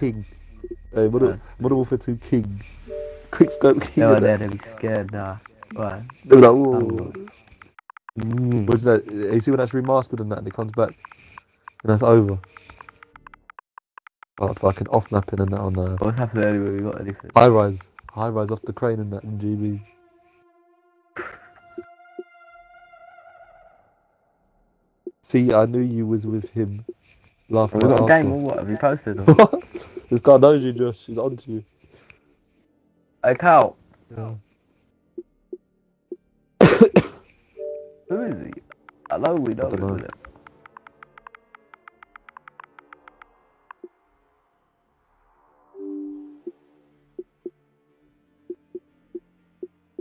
King. Hey, Modern, Modern Warfare 2 King. Quick scope King. They were innit? there, they'd be scared, nah. Why? They were like, whoa. Mm. What's that? You see when that's remastered and that, and it comes back, and that's over. Like fucking off mapping and that on uh, What happened anyway? We got anything. high rise, high rise off the crane and that in GB. See, I knew you was with him. Laughing We got a game or what? Have you posted? Or? This guy knows you, Josh. He's on to you. hey, Cal. Yeah. Who is he? I know we know. dunno. him, innit?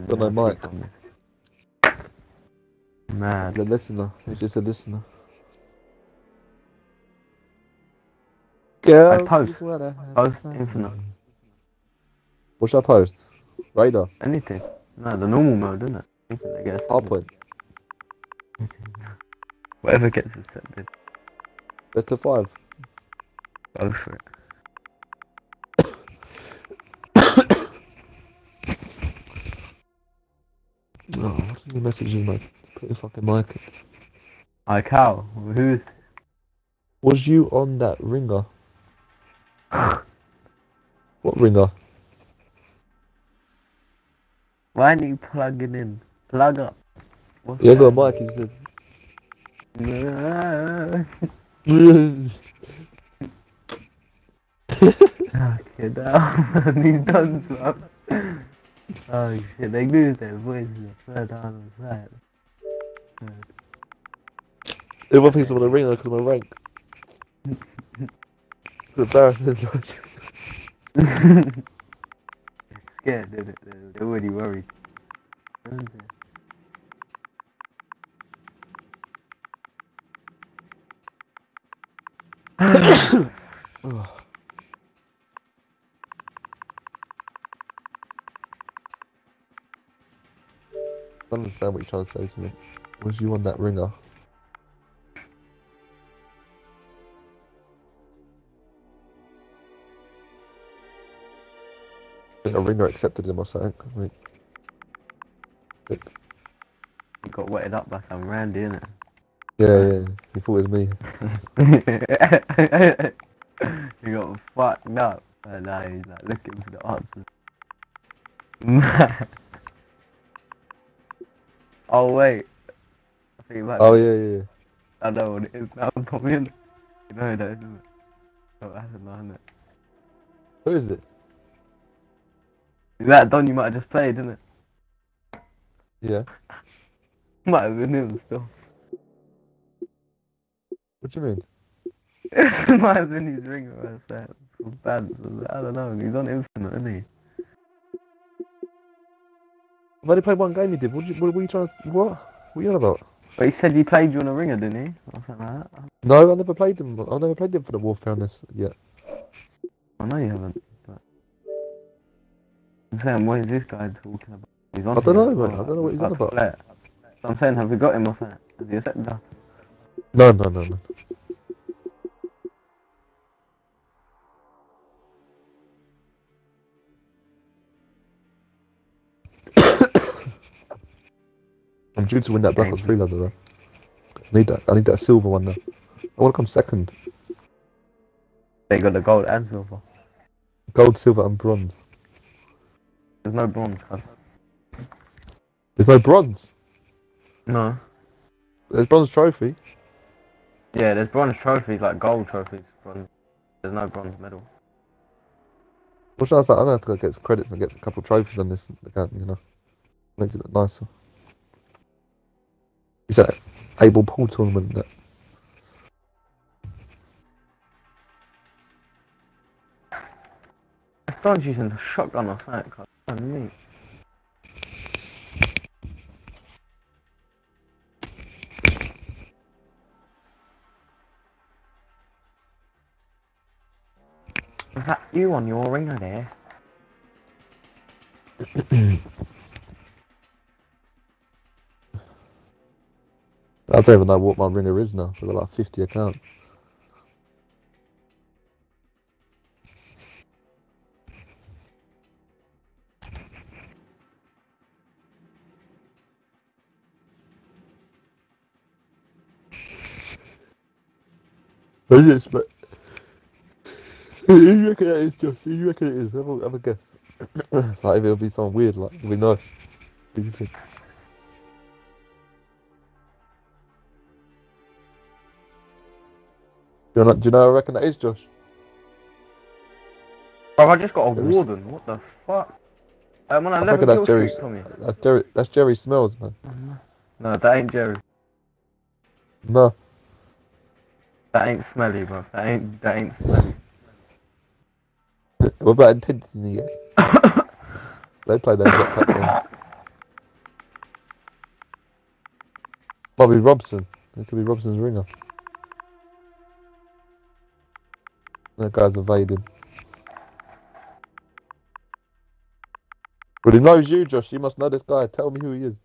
Got no mic. Mad. The listener. He's just a listener. Girls post. just wanna Post infinite. What should I post? Radar. Anything. No, the normal mode, isn't it? Anything, I guess. Hardpoint. Whatever gets accepted. Best of five. Go for it. Oh, what's in your messages, mate? Put your fucking mic in. Hi, Cal. Who is Was you on that ringer? what ringer? Why aren't you plugging in? Plug up. What's Yeah, got a mic, he said. Okay, down. These done, man. Oh shit, they lose their voices. I swear down on the side. Everyone thinks I'm on a ringer because I'm a rank. it's embarrassing, Josh. They're scared, they're, they're, they're already worried. Oh. I don't understand what you're trying to say to me. Was you on that ringer? A ringer accepted him or something. Wait. You got wetted up by some Randy, innit? Yeah, yeah. He thought it was me. you got fucked up. And now he's like looking for the answers. oh wait. I think might Oh be- yeah, yeah. yeah. I know what it is now, Tommy. You know that, isn't it? Oh, I don't know. Who is it? That Don you might have just played, isn't it? Yeah. Might have been him still. What do you mean? it might have been his ring or something. From bands. or I don't know. He's on Infinite, isn't he? I've only played one game. You did. What, you, what were you trying to? What? What are you on about? But he said he played you on a ringer, didn't he? Or something like that. No, I never played them. I never played them for the Warfare on this yet. I know you haven't. I'm saying, what is this guy talking about? He's on I don't know, mate. I don't know what he's on about. I'm saying, have we got him or something? Has he accepted us? No, no, no, no. I'm due to win that Black Ops 3 ladder though. I need that. I need that silver one now. I want to come second. They got the gold and silver. Gold, silver, and bronze. There's no bronze, cuz. There's no bronze. No. There's bronze trophy. Yeah, there's bronze trophies, like gold trophies. Bronze. There's no bronze medal. What should I say? I'm gonna have to go get some credits and get a couple of trophies on this account. You know, makes it look nicer. You said Able Pool tournament. That. Don's using a shotgun or something, Is that you on your ringer there? I don't even know what my ringer is now. I've got like 50 accounts. Yes, but who do you reckon that is, Josh? Who do you reckon it is? Have a, have a guess. like if it'll be something weird, like we know. Who do you think? Do you know, do you know who I reckon that is, Josh? Bro, I just got a warden. What the fuck? Um, I'm on I 11 reckon that's kill Jerry's- streak, Tommy. That's Jerry. That's Jerry Smells, man. No, that ain't Jerry. No, That ain't smelly, bro. That ain't that ain't smelly. what about intensity? They play that. Bobby Robson. It could be Robson's ringer. That guy's evading. But he knows you, Josh. You must know this guy. Tell me who he is.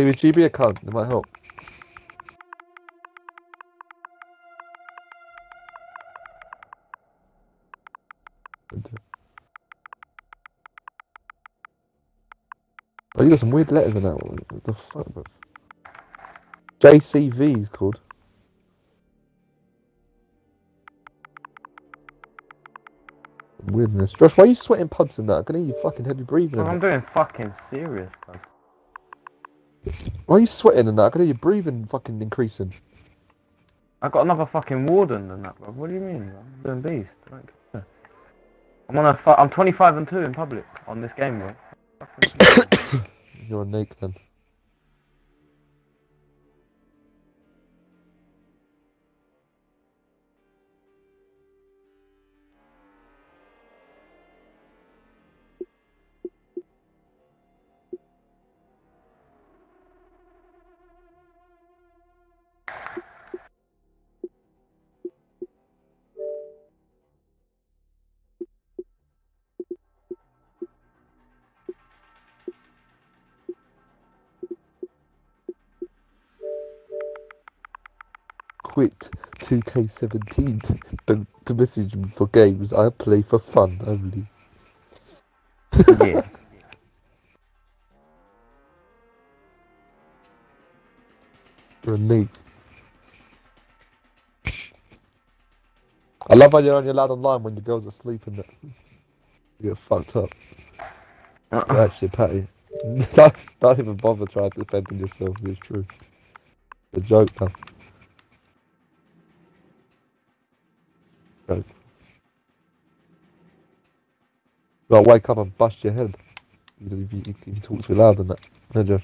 You his GB account. It might help. Oh, you got some weird letters in that one. What the fuck, bro? JCV is called. Weirdness. Josh, why are you sweating pubs in that? I can hear you fucking heavy breathing. I'm doing fucking serious, bro. Why are you sweating and that? I can hear your breathing fucking increasing. I got another fucking warden than that, bro. What do you mean, bro? I'm doing beast. Don't. I'm on a I'm 25 and 2 in public on this game, bro. You're a Nake then. Quit 2K17 to, to message me for games. I play for fun only. yeah. A Nake. I love how you're only allowed online when your girls are sleeping. You get fucked up. Uh-uh. You're actually Patty. don't, don't even bother trying to defend yourself. It's true. The joke, man. Joke. You gotta wake up and bust your head if you, if you, you talk too loud and that. No, Josh.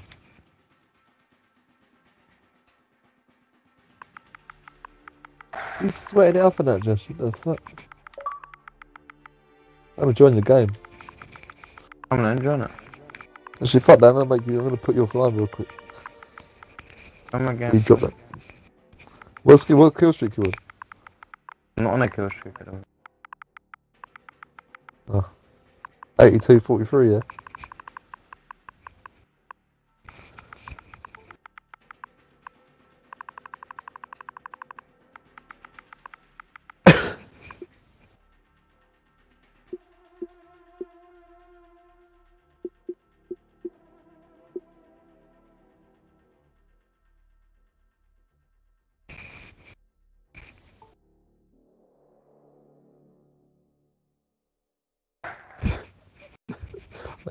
You sweating it off in that, Josh. What the fuck? I'm enjoying the game. I'm gonna enjoy it. Actually, fuck that. I'm gonna make you. I'm gonna put you offline real quick. I'm You again. You drop that. What skill? What kill streak you on? Not on a kill streak at all. Ah. 82, 43, yeah.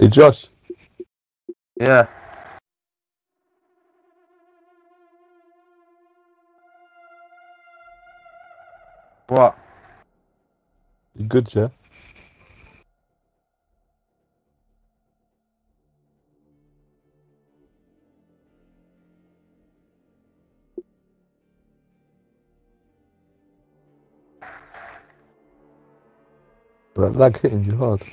Hey, Josh. Yeah. What? You good, yeah? Right, lag hitting you hard.